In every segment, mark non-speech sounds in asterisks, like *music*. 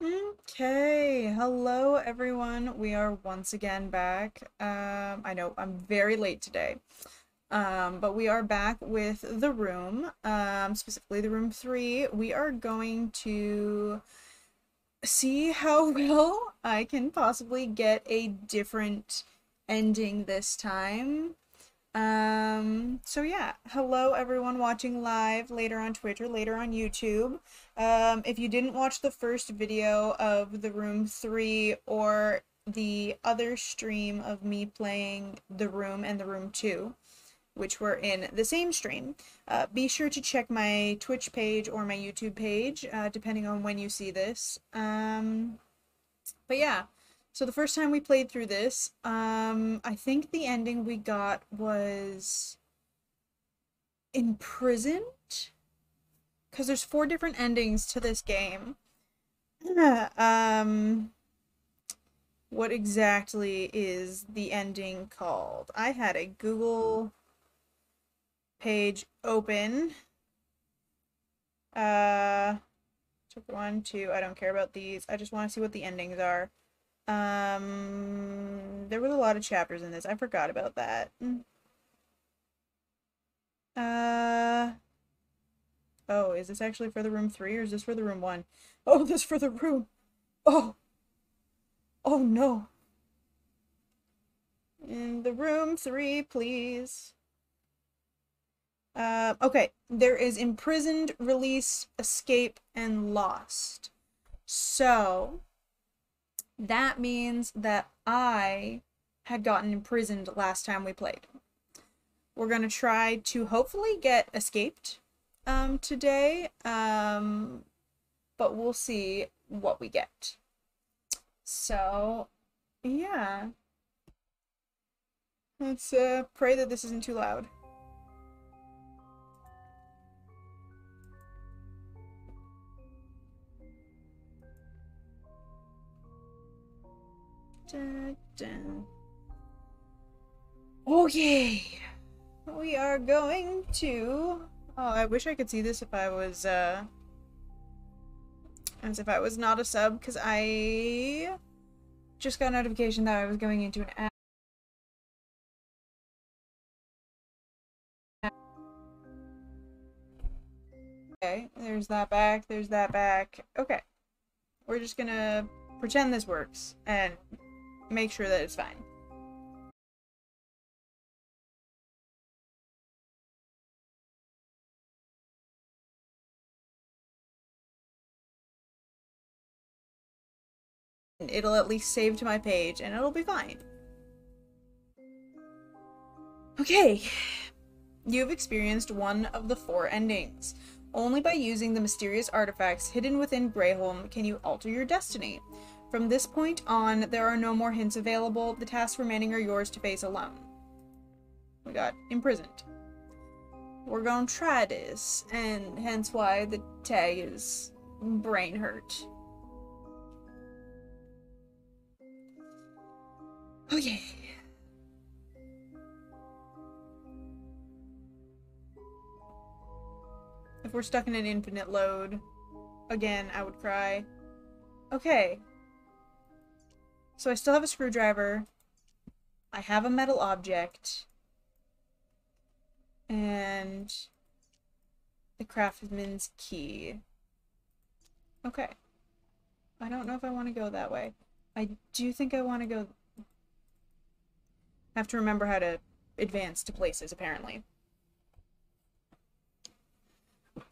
Okay, hello everyone. We are once again back. Um, I know I'm very late today, um, but we are back with the room, um, specifically the room three. We are going to see how *laughs* well I can possibly get a different ending this time. Um, so yeah, hello everyone watching live later on Twitch later on YouTube. Um, if you didn't watch the first video of the room three or the other stream of me playing the room and the room two, which were in the same stream, uh, be sure to check my Twitch page or my YouTube page, uh, depending on when you see this. Um, but yeah, so the first time we played through this, um, I think the ending we got was imprisoned? Because there's four different endings to this game. *clears throat* um, what exactly is the ending called? I had a Google page open. Uh, one, two, I don't care about these. I just want to see what the endings are. Um, there was a lot of chapters in this. I forgot about that. Uh, oh, is this actually for the room three or is this for the room one? Oh, *laughs* this for the room. Oh, oh no. In the room three, please. Uh, okay, there is imprisoned, release, escape, and lost. So, that means that I had gotten imprisoned last time we played. We're going to try to hopefully get escaped um, today, um, but we'll see what we get. So, yeah. Let's uh, pray that this isn't too loud. Dun, dun. Okay. We are going to... Oh, I wish I could see this if I was, uh... As if I was not a sub, because I just got a notification that I was going into an ad. Okay, there's that back, there's that back. Okay. We're just gonna pretend this works and make sure that it's fine. It'll at least save to my page and it'll be fine. Okay. You've experienced one of the four endings. Only by using the mysterious artifacts hidden within Greyholm can you alter your destiny. From this point on, there are no more hints available. The tasks remaining are yours to face alone. We got imprisoned. We're gonna try this, and hence why the tag is brain hurt. Oh, okay. If we're stuck in an infinite load, again, I would cry. Okay. So I still have a screwdriver. I have a metal object. And the craftsman's key. Okay. I don't know if I want to go that way. I do think I want to go... I have to remember how to advance to places, apparently.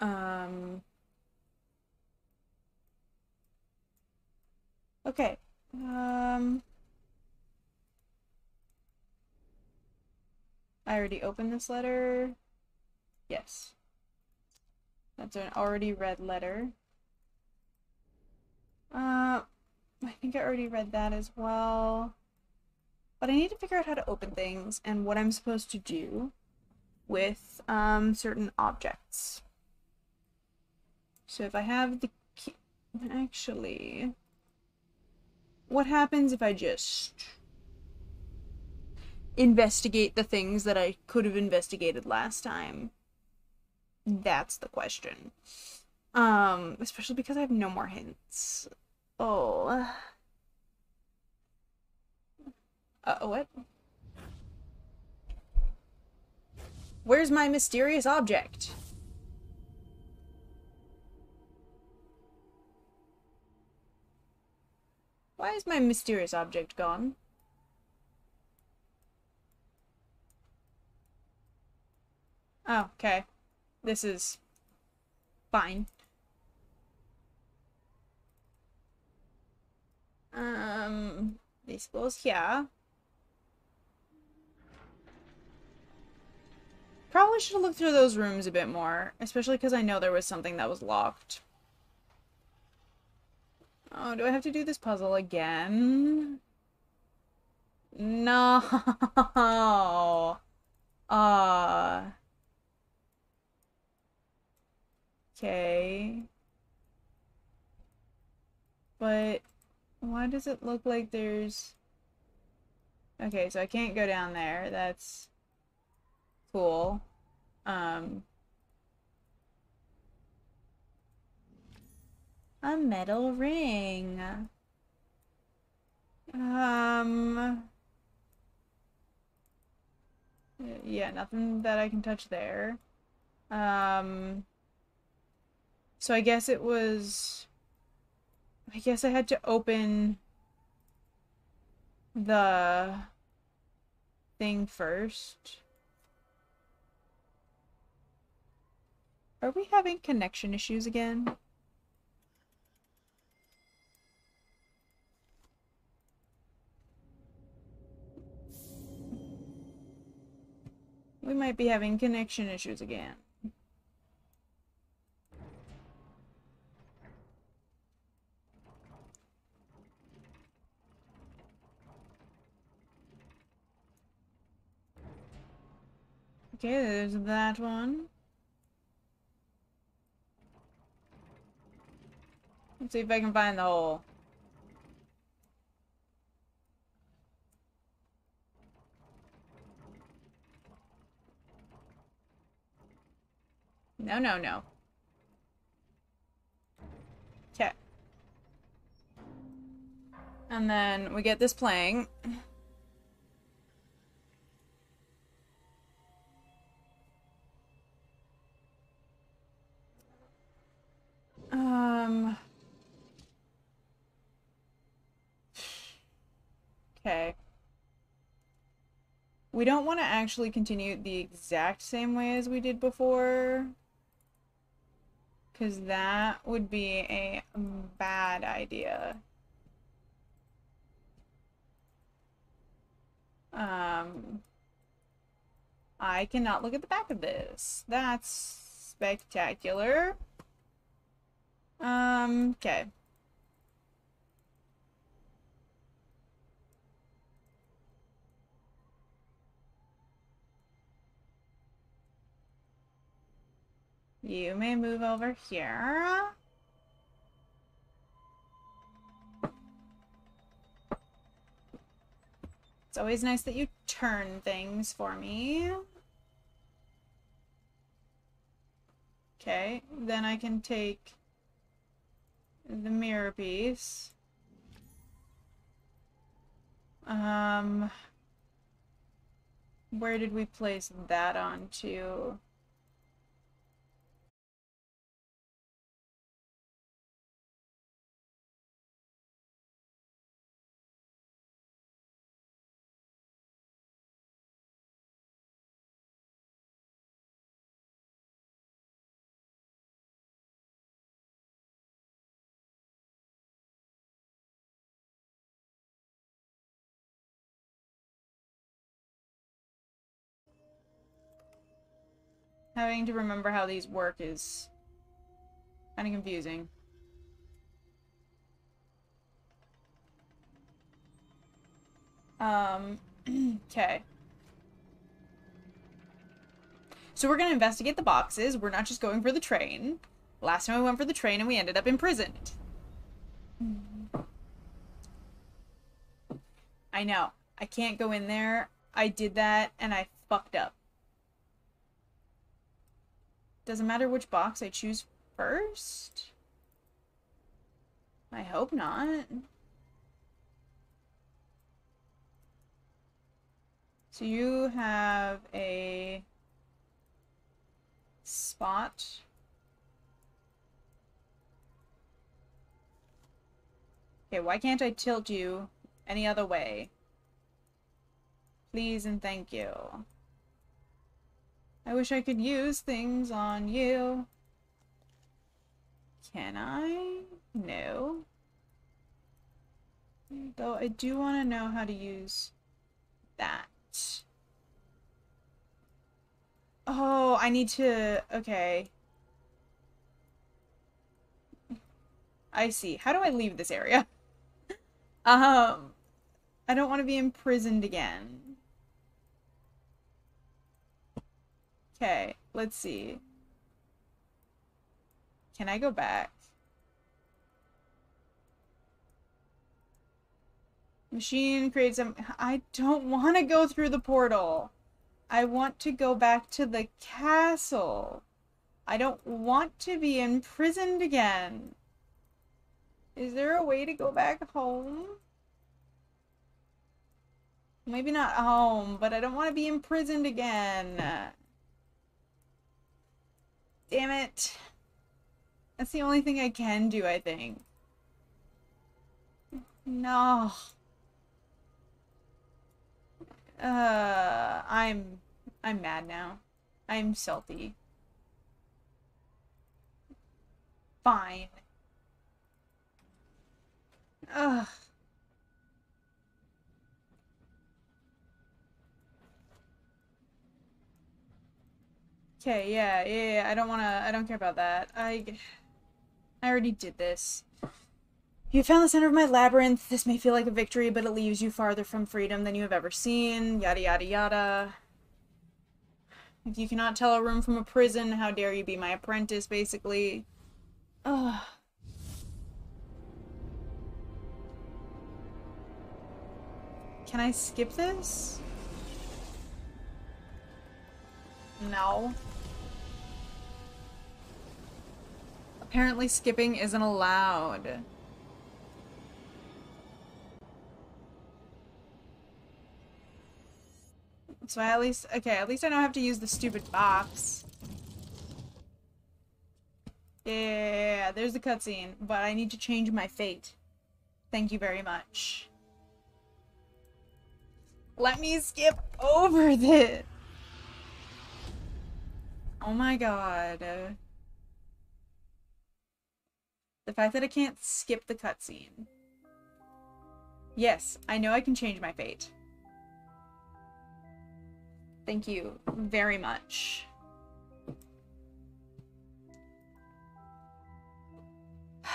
Um... Okay. Um, I already opened this letter. Yes. That's an already read letter. Uh, I think I already read that as well. But I need to figure out how to open things and what I'm supposed to do with um, certain objects. So if I have the key... Actually what happens if I just investigate the things that I could have investigated last time? That's the question. Um, especially because I have no more hints. Oh. Uh, what? Where's my mysterious object? Why is my mysterious object gone? Oh, okay. This is fine. Um, this goes here. Probably should have looked through those rooms a bit more, especially because I know there was something that was locked. Oh, do I have to do this puzzle again? No. *laughs* Uh. Okay. But why does it look like there's... Okay, so I can't go down there. That's cool. Um, a metal ring. Um, yeah, nothing that I can touch there. Um, so I guess it was, I guess I had to open the thing first. Are we having connection issues again? We might be having connection issues again. Okay, there's that one. Let's see if I can find the hole. No, no, no. Okay. And then we get this playing. Um... Okay. We don't want to actually continue the exact same way as we did before. Because that would be a bad idea. Um, I cannot look at the back of this. That's spectacular. Um, okay. You may move over here. It's always nice that you turn things for me. Okay, then I can take the mirror piece. Um, where did we place that onto? Having to remember how these work is kind of confusing. Um, *clears throat* okay. So we're going to investigate the boxes. We're not just going for the train. Last time we went for the train and we ended up imprisoned. I know. I can't go in there. I did that and I fucked up. Doesn't matter which box I choose first? I hope not. So you have a spot. Okay, why can't I tilt you any other way? Please and thank you. I wish I could use things on you. Can I? No. Though I do want to know how to use that. Oh, I need to... Okay. I see. How do I leave this area? *laughs* um, I don't want to be imprisoned again. Okay, let's see. Can I go back? Machine creates a... I don't want to go through the portal. I want to go back to the castle. I don't want to be imprisoned again. Is there a way to go back home? Maybe not home, but I don't want to be imprisoned again. Damn it. That's the only thing I can do, I think. No. Uh, I'm, I'm mad now. I'm salty. Fine. Ugh. Okay, yeah, yeah, yeah, I don't wanna, I don't care about that. I, I already did this. You found the center of my labyrinth. This may feel like a victory, but it leaves you farther from freedom than you have ever seen. Yada yada yada. If you cannot tell a room from a prison, how dare you be my apprentice, basically. Ugh. Can I skip this? No. Apparently skipping isn't allowed. So I at least, okay, at least I don't have to use the stupid box. Yeah, there's the cutscene, but I need to change my fate. Thank you very much. Let me skip over *laughs* this. Oh my god. The fact that I can't skip the cutscene. Yes, I know I can change my fate. Thank you very much. *sighs*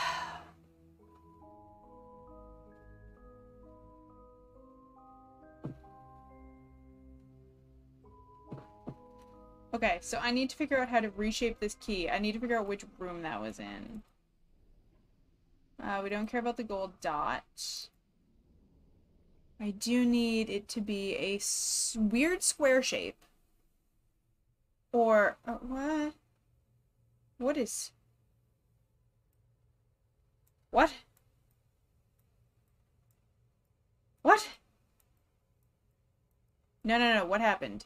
okay, so I need to figure out how to reshape this key. I need to figure out which room that was in. Uh, we don't care about the gold dot. I do need it to be a weird square shape. Or, uh, what? What is... What? What? No, no, no, what happened?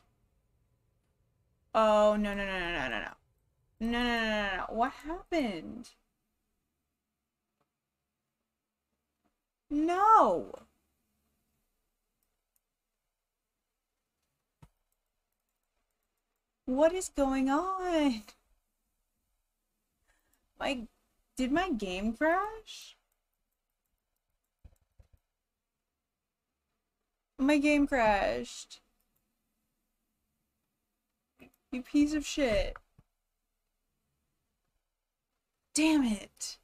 Oh, no, no, no, no, no, no, no. No, no, no, no, no. What happened? No! What is going on? My, did my game crash? My game crashed. You piece of shit. Damn it.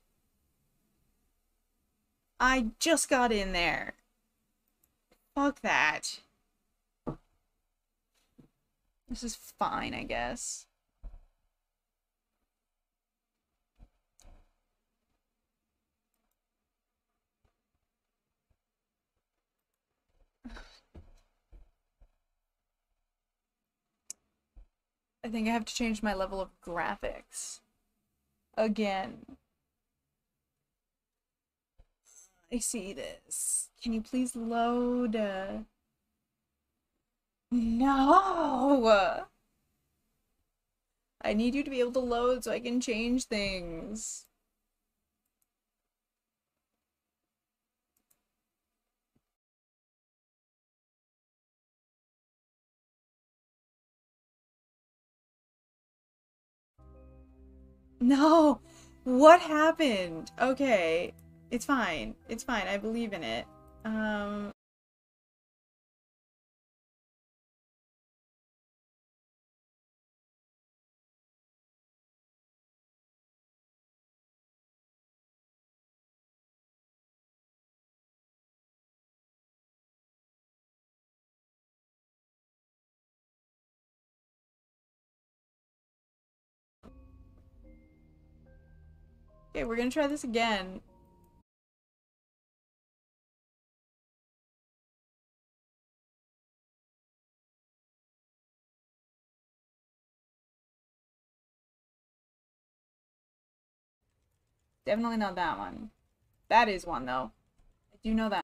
I just got in there. Fuck that. This is fine, I guess. *sighs* I think I have to change my level of graphics. Again. I see this. Can you please load? Uh... No! I need you to be able to load so I can change things. No! What happened? Okay. It's fine. It's fine. I believe in it. Um... Okay, we're gonna try this again. Definitely not that one. That is one, though. I do know that.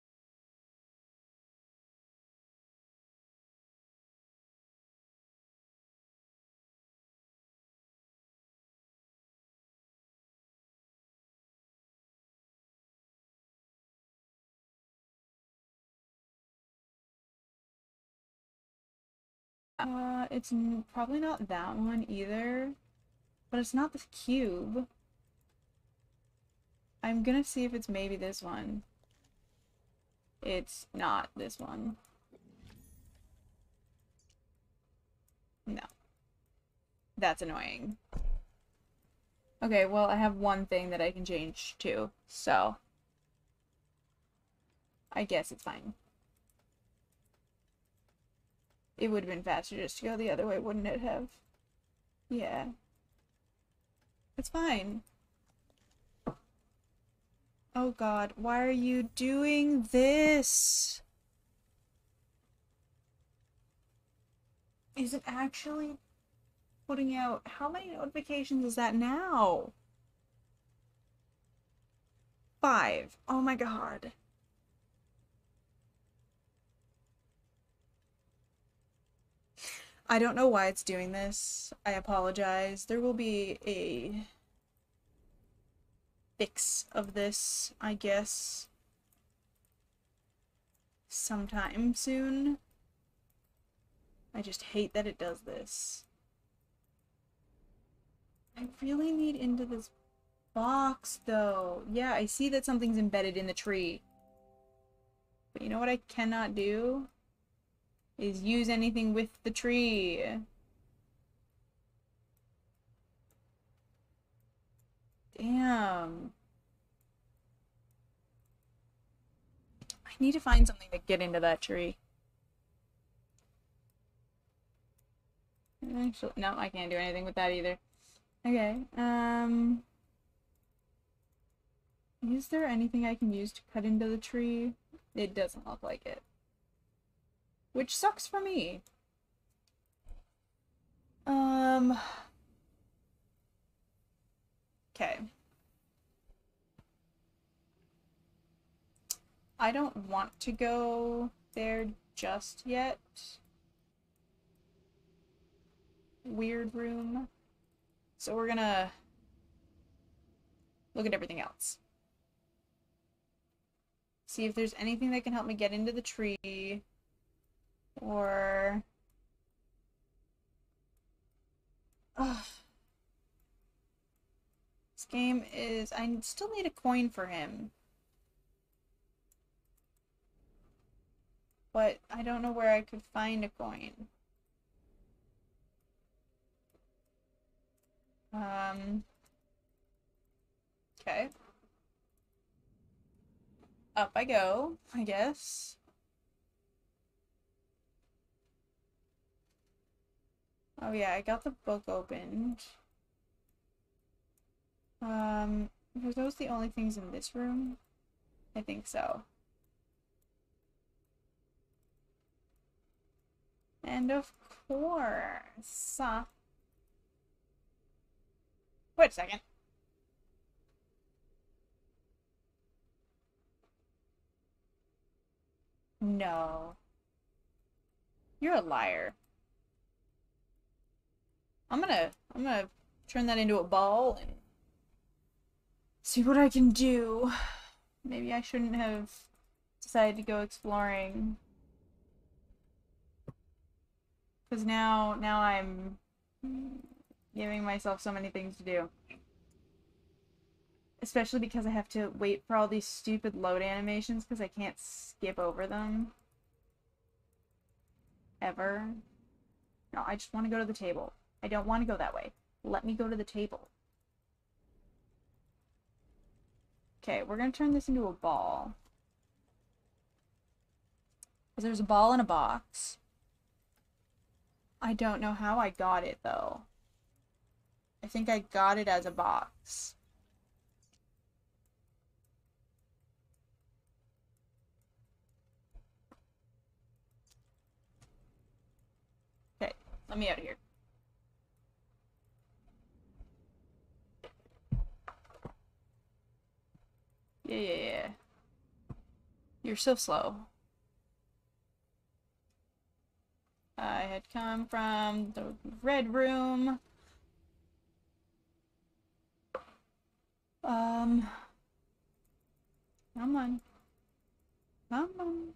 Uh, it's probably not that one either. But it's not the cube. I'm gonna see if it's maybe this one. It's not this one. No. That's annoying. Okay, well, I have one thing that I can change to, so... I guess it's fine. It would have been faster just to go the other way, wouldn't it have? Yeah. It's fine. Oh god, why are you doing this? Is it actually putting out... How many notifications is that now? Five. Oh my god. I don't know why it's doing this. I apologize. There will be a fix of this, I guess, sometime soon. I just hate that it does this. I really need into this box, though. Yeah, I see that something's embedded in the tree. But you know what I cannot do? is use anything with the tree. Damn. I need to find something to get into that tree. Actually, no, I can't do anything with that either. Okay, um... Is there anything I can use to cut into the tree? It doesn't look like it. Which sucks for me. Um... Okay. I don't want to go there just yet. Weird room. So we're gonna look at everything else. See if there's anything that can help me get into the tree. Or... Ugh. Game is... I still need a coin for him. But I don't know where I could find a coin. Um... Okay. Up I go, I guess. Oh yeah, I got the book opened. Um, were those the only things in this room? I think so. And of course... Uh, wait a second. No. You're a liar. I'm gonna I'm gonna turn that into a ball and see what I can do. Maybe I shouldn't have decided to go exploring. Cause now now I'm giving myself so many things to do. Especially because I have to wait for all these stupid load animations because I can't skip over them. Ever. No, I just want to go to the table. I don't want to go that way. Let me go to the table. Okay, we're to turn this into a ball. There's a ball in a box. I don't know how I got it, though. I think I got it as a box. Okay, let me out of here. Yeah, yeah, yeah. You're so slow. I had come from the red room. Um, come on. Come on.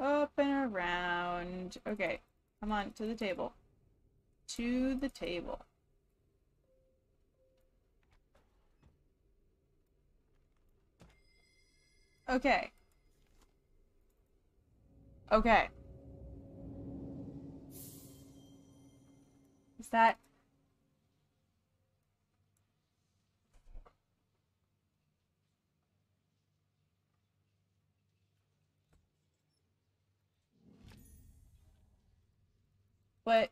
Up and around. Okay, come on, to the table. To the table. Okay. Okay. Is that... What?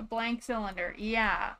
A blank cylinder. Yeah.